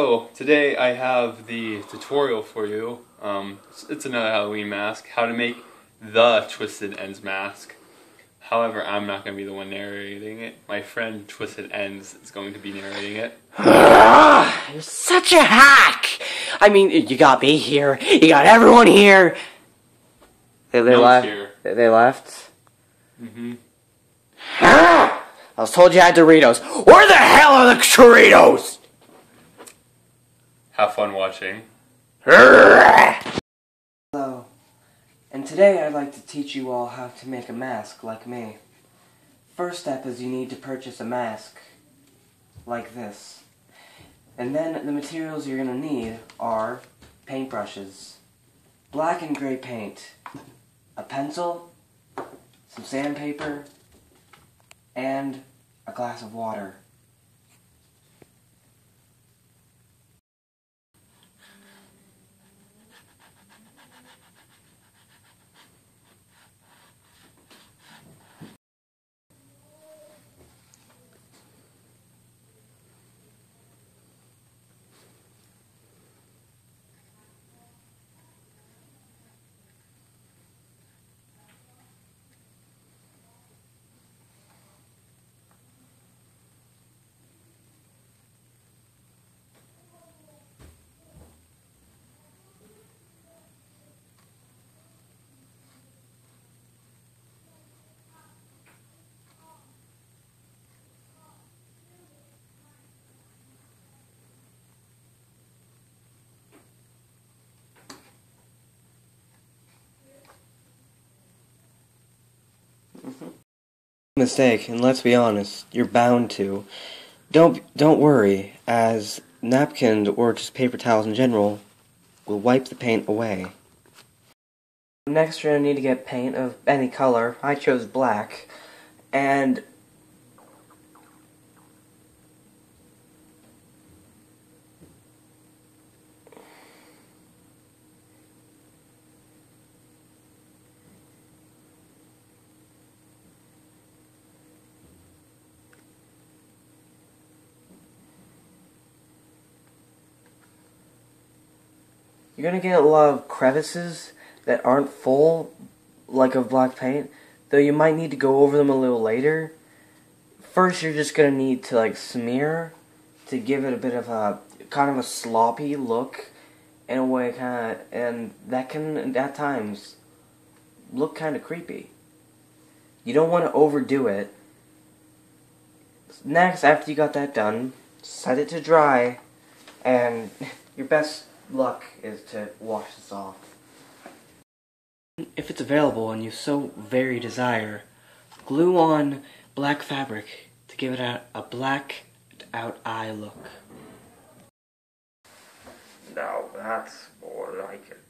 So today I have the tutorial for you. Um, it's, it's another Halloween mask. How to make the Twisted Ends mask. However, I'm not going to be the one narrating it. My friend Twisted Ends is going to be narrating it. You're such a hack! I mean, you got me here. You got everyone here. They, they No left. here. They, they left. hmm I was told you had Doritos. Where the hell are the Doritos? Have fun watching. Hello. And today I'd like to teach you all how to make a mask like me. First step is you need to purchase a mask like this. And then the materials you're going to need are paintbrushes, black and gray paint, a pencil, some sandpaper, and a glass of water. Mistake, and let's be honest, you're bound to. Don't don't worry, as napkins or just paper towels in general will wipe the paint away. Next, you're gonna need to get paint of any color. I chose black, and You're gonna get a lot of crevices that aren't full, like of black paint, though you might need to go over them a little later. First, you're just gonna need to like smear to give it a bit of a kind of a sloppy look in a way, kind of, and that can at times look kind of creepy. You don't want to overdo it. Next, after you got that done, set it to dry, and your best luck is to wash this off. If it's available and you so very desire, glue on black fabric to give it a, a blacked out eye look. Now that's more like it.